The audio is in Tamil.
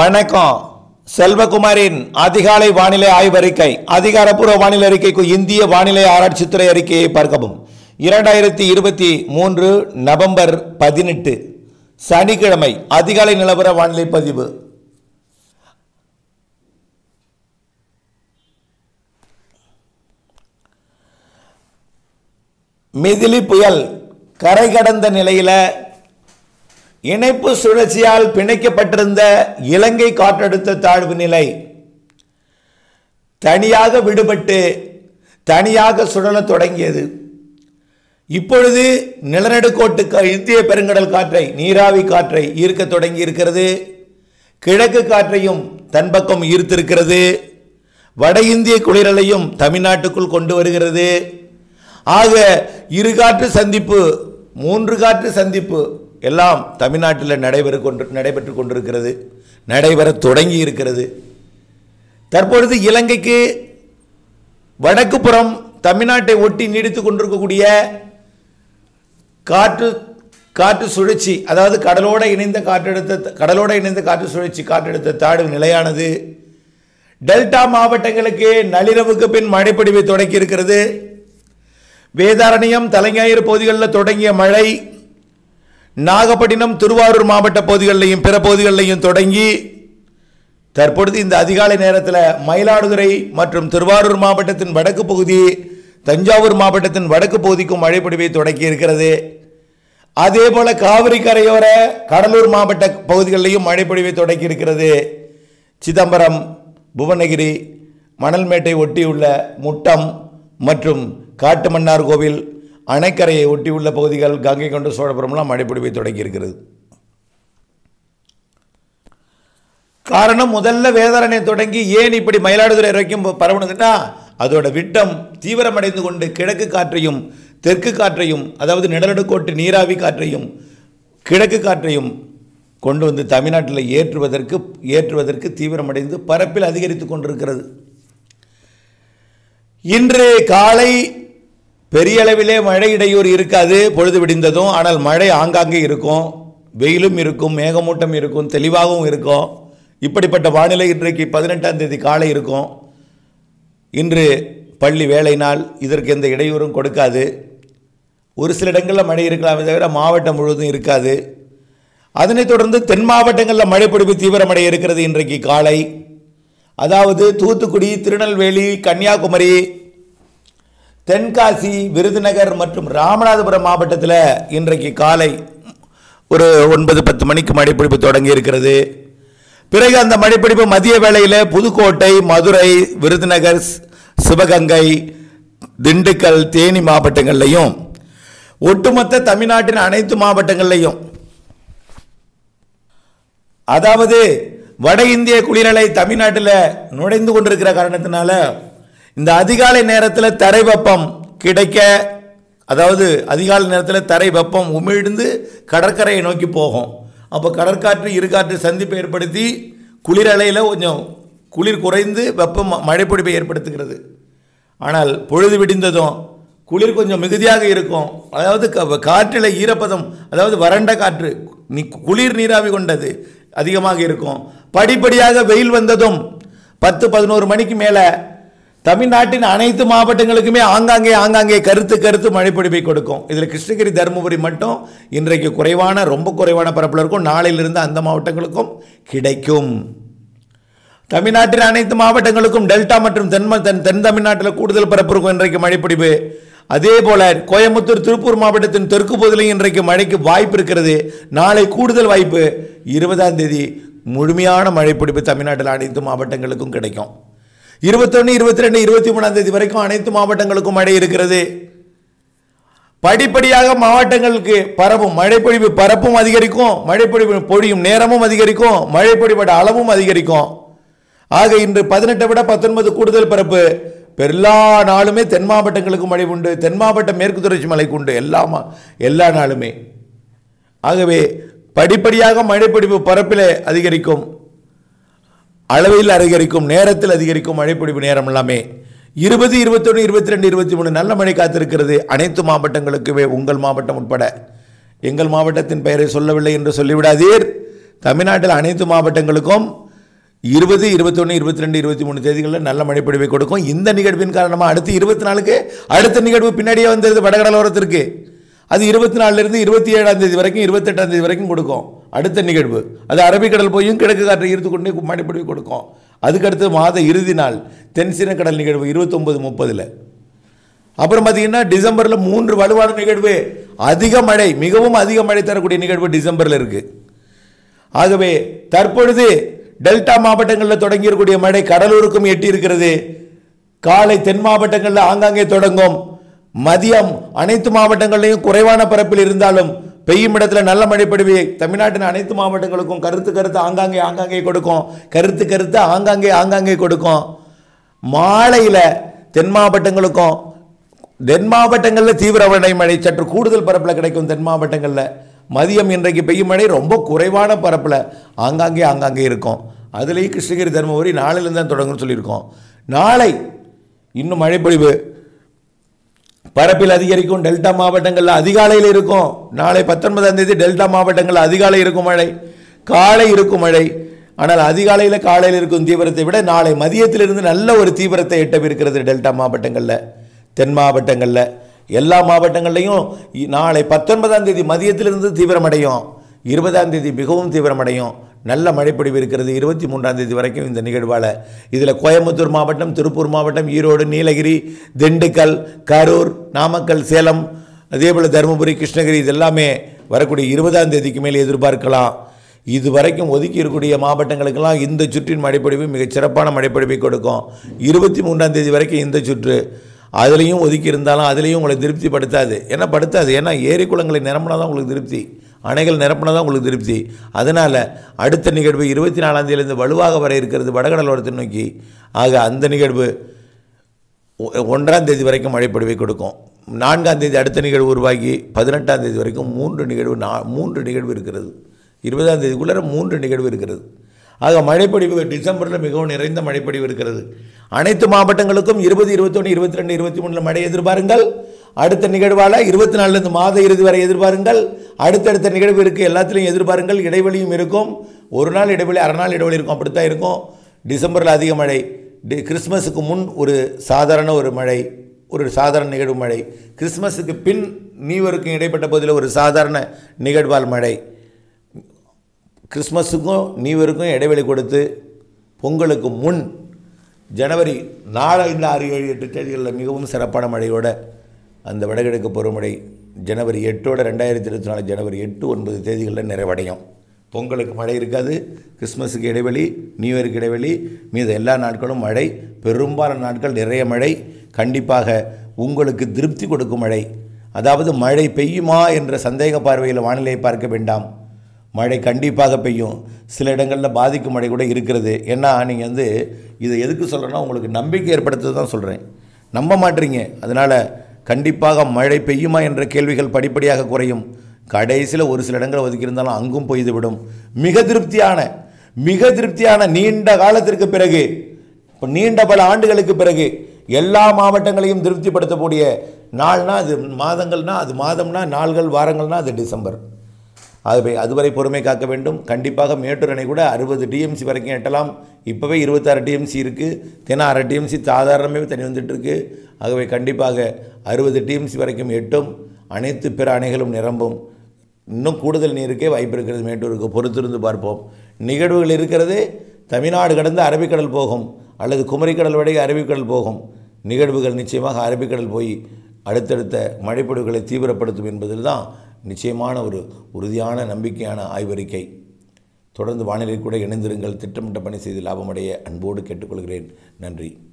வணக்கம். செல்வகுமாரின் அதிகாலை வானிலை ஆய்வறிக்கை அதிகாரப்பூர்வ வானிலை அறிக்கைக்கு இந்திய வானிலை ஆராய்ச்சித்துறை அறிக்கையை பார்க்கவும். இரண்டாயிரத்தி இருபத்தி மூன்று நவம்பர் பதினெட்டு சனிக்கிழமை அதிகாலை நிலவர வானிலை பதிவு. மிதிலி புயல் கரை கடந்த நிலையில இணைப்பு சுழற்சியால் பிணைக்கப்பட்டிருந்த இலங்கை காற்றழுத்த தாழ்வு நிலை தனியாக விடுபட்டு தனியாக சுழலத் தொடங்கியது. இப்பொழுது நிலநடுக்கோட்டுக்கா இந்திய பெருங்கடல் காற்றை நீராவி காற்றை ஈர்க்க தொடங்கி இருக்கிறது கிழக்கு காற்றையும் தன் பக்கம் ஈர்த்திருக்கிறது. வட இந்திய குளிரலையும் தமிழ்நாட்டுக்குள் கொண்டு வருகிறது. ஆக இரு காற்று சந்திப்பு மூன்று காற்று சந்திப்பு எல்லாம் தமிழ்நாட்டில் நடைபெற கொண்டு நடைபெற்று கொண்டிருக்கிறது நடைபெற தொடங்கி இருக்கிறது தற்பொழுது இலங்கைக்கு வடக்கு புறம் தமிழ்நாட்டை ஒட்டி நீடித்து கொண்டிருக்கக்கூடிய காற்று காற்று சுழற்சி அதாவது கடலோட இணைந்த காற்றழுத்த கடலோட இணைந்த காற்று சுழற்சி காற்றழுத்த தாழ்வு நிலையானது டெல்டா மாவட்டங்களுக்கு நள்ளிரவுக்கு பின் மழைப்பொடிவை தொடக்கி இருக்கிறது வேதாரண்யம் தலைஞாயிறு பகுதிகளில் தொடங்கிய மழை நாகப்பட்டினம் திருவாரூர் மாவட்ட பகுதிகளிலையும் பிற பகுதிகளிலையும் தொடங்கி தற்பொழுது இந்த அதிகாலை நேரத்தில் மயிலாடுதுறை மற்றும் திருவாரூர் மாவட்டத்தின் வடக்கு பகுதி தஞ்சாவூர் மாவட்டத்தின் வடக்கு பகுதிக்கும் மழைப்பொழிவை தொடக்கி இருக்கிறது. அதே போல காவிரி கரையோர கடலூர் மாவட்ட பகுதிகளிலையும் மழைப்பொழிவை தொடக்கி இருக்கிறது. சிதம்பரம் புவனகிரி மணல்மேட்டை ஒட்டியுள்ள முட்டம் மற்றும் காட்டுமன்னார் கோவில் அணைக்கரையை ஒட்டியுள்ள பகுதிகள் கங்கை கொண்ட சோழபுரம்லாம் மழைப்பொழிவை தொடங்கி இருக்கிறது. காரணம் முதல்ல வேதாரணை தொடங்கி ஏன் இப்படி மயிலாடுதுறை வரைக்கும் பரவணுதுன்னா அதோட விட்டம் தீவிரமடைந்து கொண்டு கிழக்கு காற்றையும் தெற்கு காற்றையும் அதாவது நிழலடுக்கோட்டு நீராவி காற்றையும் கிழக்கு காற்றையும் கொண்டு வந்து தமிழ்நாட்டில் ஏற்றுவதற்கு ஏற்றுவதற்கு தீவிரமடைந்து பரப்பில் அதிகரித்து கொண்டிருக்கிறது. இன்று காலை பெரிய அளவிலே மழை இடையூறு இருக்காது பொழுது விடிந்ததும் ஆனால் மழை ஆங்காங்கே இருக்கும். வெயிலும் இருக்கும் மேகமூட்டம் இருக்கும் தெளிவாகவும் இருக்கும். இப்படிப்பட்ட வானிலை இன்றைக்கு பதினெட்டாம் தேதி காலை இருக்கும். இன்று பள்ளி வேலை நாள் இதற்கு எந்த இடையூறும் கொடுக்காது. ஒரு சில இடங்களில் மழை இருக்கலாமே தவிர மாவட்டம் முழுவதும் இருக்காது. அதனைத் தொடர்ந்து தென் மாவட்டங்களில் மழைப்பிடிப்பு தீவிரமடைய இருக்கிறது இன்றைக்கு காலை. அதாவது தூத்துக்குடி திருநெல்வேலி கன்னியாகுமரி தென்காசி விருதுநகர் மற்றும் ராமநாதபுரம் மாவட்டத்தில் இன்றைக்கு காலை ஒரு ஒன்பது பத்து மணிக்கு மழைப்பிடிப்பு தொடங்கி இருக்கிறது. பிறகு அந்த மழைப்பிடிப்பு மதிய வேளையில் புதுக்கோட்டை மதுரை விருதுநகர் சிவகங்கை திண்டுக்கல் தேனி மாவட்டங்கள்லையும் ஒட்டுமொத்த தமிழ்நாட்டின் அனைத்து மாவட்டங்கள்லையும். அதாவது வட இந்திய குளிரலை தமிழ்நாட்டில் நுழைந்து கொண்டிருக்கிற காரணத்தினால இந்த அதிகாலை நேரத்தில் தரை வெப்பம் கிடைக்க அதாவது அதிகாலை நேரத்தில் தரை வெப்பம் உமிழ்ந்து கடற்கரையை நோக்கி போகும். அப்போ கடற்காற்று இருகாற்று சந்திப்பை ஏற்படுத்தி குளிரலையில் கொஞ்சம் குளிர் குறைந்து வெப்பம் மழைப்பொழிவை ஏற்படுத்துகிறது. ஆனால் பொழுது விடிந்ததும் குளிர் கொஞ்சம் மிகுதியாக இருக்கும். அதாவது க- காற்றில் ஈரப்பதம் அதாவது வறண்ட காற்று நீ குளிர் நீராவி கொண்டது அதிகமாக இருக்கும். படிப்படியாக வெயில் வந்ததும் பத்து பதினோரு மணிக்கு மேலே தமிழ்நாட்டின் அனைத்து மாவட்டங்களுக்குமே ஆங்காங்கே ஆங்காங்கே கருத்து கருத்து மழைப்பொழிவை கொடுக்கும். இதில் கிருஷ்ணகிரி தருமபுரி மட்டும் இன்றைக்கு குறைவான ரொம்ப குறைவான பரப்பில் இருக்கும். நாளையிலிருந்து அந்த மாவட்டங்களுக்கும் கிடைக்கும். தமிழ்நாட்டின் அனைத்து மாவட்டங்களுக்கும் டெல்டா மற்றும் தென் தென் தென் தமிழ்நாட்டில் கூடுதல் பரப்பு இருக்கும் இன்றைக்கு மழைப்பிடிப்பு அதே போல கோயம்புத்தூர் திருப்பூர் மாவட்டத்தின் தெற்கு பகுதியிலும் இன்றைக்கு மழைக்கு வாய்ப்பு இருக்கிறது. நாளை கூடுதல் வாய்ப்பு இருபதாம் தேதி. முழுமையான மழைப்பிடிப்பு தமிழ்நாட்டில் அனைத்து மாவட்டங்களுக்கும் கிடைக்கும். இருபத்தொன்று இருபத்தி ரெண்டு இருபத்தி மூணாம் தேதி வரைக்கும் அனைத்து மாவட்டங்களுக்கும் மழை இருக்கிறது. படிப்படியாக மாவட்டங்களுக்கு பரவும் மழைப்பொழிவு பரப்பும் அதிகரிக்கும் மழைப்பொழிவு பொழியும் நேரமும் அதிகரிக்கும் மழைப்பொழிவோட அளவும் அதிகரிக்கும். ஆக இன்று பதினெட்டை விட பத்தொன்பது கூடுதல் பரப்பு. எல்லா நாளுமே தென் மாவட்டங்களுக்கு மழை உண்டு தென் மாவட்டம் மேற்கு தொடர்ச்சி மலைக்கு உண்டு எல்லா மா- எல்லா நாளுமே. ஆகவே படிப்படியாக மழைப்பொழிவு பரப்பிலே அதிகரிக்கும். அளவில் அதிகரிக்கும் நேரத்தில் அதிகரிக்கும் மழைப்பிடிப்பு நேரம் எல்லாமே இருபது இருபத்தொன்று இருபத்தி ரெண்டு இருபத்தி மூணு நல்ல மழை காத்திருக்கிறது. அனைத்து மாவட்டங்களுக்குமே உங்கள் மாவட்டம் உட்பட. எங்கள் மாவட்டத்தின் பெயரை சொல்லவில்லை என்று சொல்லிவிடாதீர். தமிழ்நாட்டில் அனைத்து மாவட்டங்களுக்கும் இருபது இருபத்தொன்று இருபத்தி ரெண்டு இருபத்தி மூணு தேதிகளில் நல்ல மழைப்பொழிவை கொடுக்கும். இந்த நிகழ்வின் காரணமாக அடுத்து இருபத்தி நாலுக்கு அடுத்த நிகழ்வு பின்னாடியே வந்துடுது வடகடலோரத்திற்கு. அது இருபத்தி நாலுலேருந்து இருபத்தி ஏழாம் தேதி வரைக்கும் இருபத்தெட்டாம் தேதி வரைக்கும் கொடுக்கும். அடுத்த நிகழ்வு. அது அரபிக்கடல் போயும் கிழக்கு காற்றை ஈர்த்து கொண்டே மழைப்பொழிவு கொடுக்கும். அதுக்கடுத்து மாத இறுதி நாள் தென்சீன கடல் நிகழ்வு இருபத்தொம்பது முப்பதில். அப்புறம் பார்த்தீங்கன்னா டிசம்பரில் மூன்று வலுவான நிகழ்வு. அதிக மழை மிகவும் அதிக மழை தரக்கூடிய நிகழ்வு டிசம்பரில் இருக்குது ஆகவே தற்பொழுது டெல்டா மாவட்டங்களில் தொடங்கியிருக்கக்கூடிய மழை கடலூருக்கும் எட்டி இருக்கிறது காலை தென் மாவட்டங்களில் ஆங்காங்கே தொடங்கும். மதியம் அனைத்து மாவட்டங்களையும் குறைவான பரப்பில் இருந்தாலும் பெய்யும் இடத்துல நல்ல மழை பொழிவை தமிழ்நாட்டின் அனைத்து மாவட்டங்களுக்கும் கருத்து கருத்து ஆங்காங்கே ஆங்காங்கே கொடுக்கும். கருத்து கருத்து ஆங்காங்கே ஆங்காங்கே கொடுக்கும். மாலையில் தென் மாவட்டங்களுக்கும் தென் மாவட்டங்களில் தீவிர மழை மழை சற்று கூடுதல் பரப்பில் கிடைக்கும் தென் மாவட்டங்களில். மதியம் இன்றைக்கு பெய்யும் மழை ரொம்ப குறைவான பரப்பில் ஆங்காங்கே ஆங்காங்கே இருக்கும். அதுலேயும் கிருஷ்ணகிரி தருமபுரி நாளையிலேருந்து தான் தொடங்கும்னு சொல்லியிருக்கோம். நாளை இன்னும் மழைப்பொழிவு பரப்பில் அதிகரிக்கும் டெல்டா மாவட்டங்களில் அதிகாலையில் இருக்கும். நாளை பத்தொன்பதாம் தேதி டெல்டா மாவட்டங்களில் அதிகாலை இருக்கும் மழை காலை இருக்கும் மழை. ஆனால் அதிகாலையில் காலையில் இருக்கும் தீவிரத்தை விட நாளை மதியத்திலிருந்து நல்ல ஒரு தீவிரத்தை எட்டவிருக்கிறது டெல்டா மாவட்டங்களில். தென் மாவட்டங்களில். எல்லா மாவட்டங்கள்லையும் இ- நாளை பத்தொன்பதாம் தேதி மதியத்திலிருந்து தீவிரமடையும். இருபதாம் தேதி மிகவும் தீவிரமடையும். நல்ல மழைப்பொழிவு இருக்கிறது. இருபத்தி மூன்றாம் தேதி வரைக்கும் இந்த நிகழ்வால். இதில் கோயம்புத்தூர் மாவட்டம் திருப்பூர் மாவட்டம் ஈரோடு நீலகிரி திண்டுக்கல் கரூர் நாமக்கல் சேலம் அதேபோல் தருமபுரி கிருஷ்ணகிரி இது எல்லாமே வரக்கூடிய இருபதாம் தேதிக்கு மேல் எதிர்பார்க்கலாம். இது வரைக்கும் ஒதுக்கி இருக்கக்கூடிய மாவட்டங்களுக்கெல்லாம் இந்த சுற்றின் மழைப்பொழிவு மிகச் சிறப்பான மழைப்பொழிவை கொடுக்கும். இருபத்தி மூன்றாம் தேதி வரைக்கும் இந்த சுற்று. அதுலேயும் ஒதுக்கி இருந்தாலும் அதுலேயும் உங்களை திருப்திப்படுத்தாது. ஏன்னா படுத்தாது. ஏன்னா ஏரி குளங்களை நிரம்பினா தான் உங்களுக்கு திருப்தி. அணைகள் நிரப்பினா தான் உங்களுக்கு திருப்தி. அதனால் அடுத்த நிகழ்வு இருபத்தி நாலாம் தேதியிலேருந்து வலுவாக வர இருக்கிறது வடகடலோரத்தை நோக்கி. ஆக அந்த நிகழ்வு ஒ- ஒன்றாம் தேதி வரைக்கும் மழைப்பொழிவை கொடுக்கும். நான்காம் தேதி அடுத்த நிகழ்வு உருவாகி பதினெட்டாம் தேதி வரைக்கும் மூன்று நிகழ்வு நா மூன்று நிகழ்வு இருக்கிறது. இருபதாம் தேதிக்குள்ளே மூன்று நிகழ்வு இருக்கிறது. ஆக மழைப்பொழிவு டிசம்பரில் மிகவும் நிறைந்த மழைப்பொழிவு இருக்கிறது. அனைத்து மாவட்டங்களுக்கும் இருபது இருபத்தொன்று இருபத்தி ரெண்டு இருபத்தி மூணில் மழை எதிர்பாருங்கள். அடுத்த நிகழ்வால் இருபத்தி நாலுலேருந்து மாத இறுதி வரை எதிர்பாருங்கள். அடுத்தடுத்த நிகழ்வு இருக்குது எல்லாத்துலேயும் எதிர்பாருங்கள். இடைவெளியும் இருக்கும். ஒரு நாள் இடைவெளி அரை நாள் இடைவெளி இருக்கும். அப்படித்தான் இருக்கும். டிசம்பரில் அதிக மழை. டி- கிறிஸ்மஸுக்கு முன் ஒரு சாதாரண ஒரு மழை ஒரு சாதாரண நிகழ்வு மழை. கிறிஸ்மஸுக்கு பின் நியூ இடைப்பட்ட பகுதியில் ஒரு சாதாரண நிகழ்வால் மழை. கிறிஸ்மஸுக்கும் நியூ இயருக்கும் இடைவெளி கொடுத்து பொங்கலுக்கு முன் ஜனவரி நாலு ஐந்து ஆறு ஏழு எட்டு தேதிகளில் மிகவும் சிறப்பான மழையோட அந்த வடகிழக்கு பருவமழை ஜனவரி எட்டோட ரெண்டாயிரத்தி இருபத்தி நாலு ஜனவரி எட்டு ஒன்பது தேதிகளில் நிறைவடையும். பொங்கலுக்கு மழை இருக்காது கிறிஸ்மஸுக்கு இடைவெளி நியூ இயருக்கு இடைவெளி மீத எல்லா நாட்களும் மழை பெரும்பாலான நாட்கள் நிறைய மழை கண்டிப்பாக உங்களுக்கு திருப்தி கொடுக்கும் மழை. அதாவது மழை பெய்யுமா என்ற சந்தேக பார்வையில் வானிலையை பார்க்க வேண்டாம். மழை கண்டிப்பாக பெய்யும். சில இடங்களில் பாதிக்கும் மழை கூட இருக்கிறது. ஏன்னா நீங்கள் வந்து இதை எதுக்கு சொல்கிறேன்னா உங்களுக்கு நம்பிக்கை ஏற்படுத்துறது தான் சொல்கிறேன் நம்ப மாட்டீங்க. அதனால் கண்டிப்பாக மழை பெய்யுமா என்ற கேள்விகள் படிப்படியாக குறையும். கடைசியில் ஒரு சில இடங்கள் ஒதுக்கியிருந்தாலும் அங்கும் பொய்து விடும். மிக திருப்தியான மிக திருப்தியான நீண்ட காலத்திற்கு பிறகு இப்போ நீண்ட பல ஆண்டுகளுக்கு பிறகு எல்லா மாவட்டங்களையும் திருப்திப்படுத்தக்கூடிய நாள்னா அது மாதங்கள்னால் அது மாதம்னா நாள்கள் வாரங்கள்னா அது டிசம்பர். ஆகவே அதுவரை பொறுமை காக்க வேண்டும். கண்டிப்பாக மேட்டூர் அணை கூட அறுபது டிஎம்சி வரைக்கும் எட்டலாம். இப்போவே இருபத்தாறு டிஎம்சி இருக்குது தினம் அரை டிஎம்சி சாதாரணமே தனி வந்துட்டுருக்கு. ஆகவே கண்டிப்பாக அறுபது டிஎம்சி வரைக்கும் எட்டும். அனைத்து பிற அணைகளும் நிரம்பும். இன்னும் கூடுதல் நீருக்கே வாய்ப்பு இருக்கிறது மேட்டூருக்கு. பொறுத்திருந்து பார்ப்போம். நிகழ்வுகள் இருக்கிறது. தமிழ்நாடு கடந்து அரபிக்கடல் போகும். அல்லது குமரிக்கடல் வழி அரபிக்கடல் போகும். நிகழ்வுகள் நிச்சயமாக அரபிக்கடல் போய் அடுத்தடுத்த மழைப்பொழிவுகளை தீவிரப்படுத்தும் என்பதில் தான் நிச்சயமான ஒரு உறுதியான நம்பிக்கையான ஆய்வறிக்கை. தொடர்ந்து வானிலை கூட இணைந்திருங்கள். திட்டமிட்ட பணி செய்து லாபமடைய அன்போடு கேட்டுக்கொள்கிறேன். நன்றி.